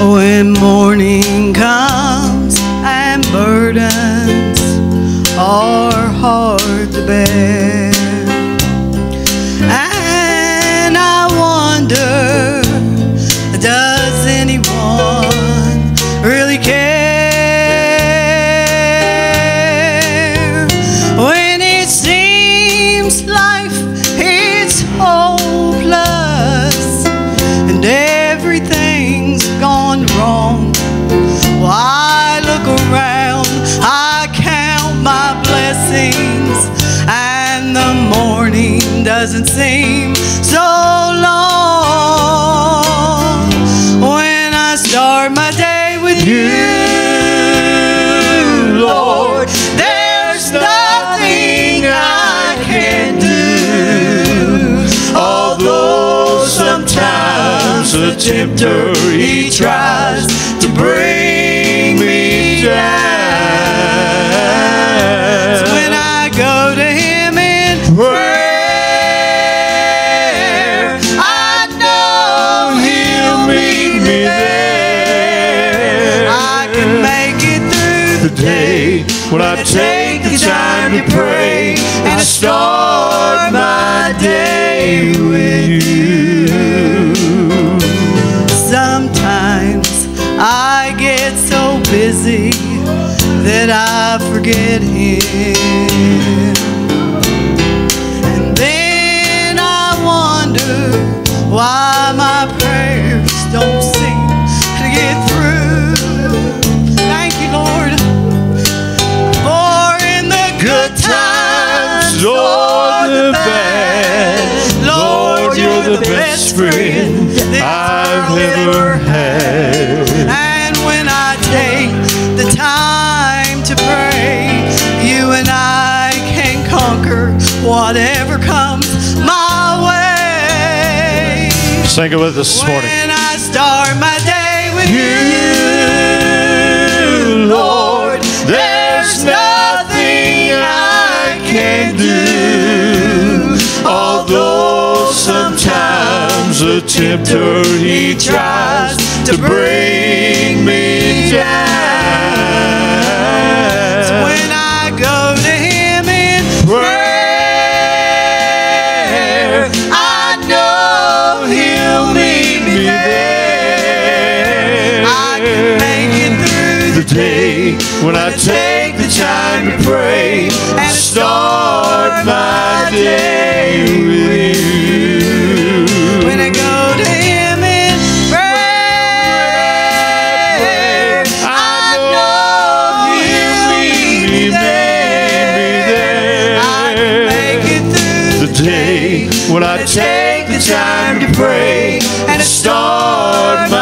When morning comes and burdens all doesn't seem so long. When I start my day with you, Lord, there's nothing I can do. Although sometimes the tempter he tries to bring when I take the time to pray and start my day with you. Sometimes I get so busy that I forget him. And then I wonder why my the bad, Lord, you're the best friend I've ever had. And when I take the time to pray, you and I can conquer whatever comes my way. Sing it with us this morning. When I start my day with you, Lord, there's nothing I can do. The tempter he tries to bring me down. So when I go to him in prayer, I know he'll meet me there. I can make it through the day when I take the time to pray and start through the day when I take the time to pray and start my.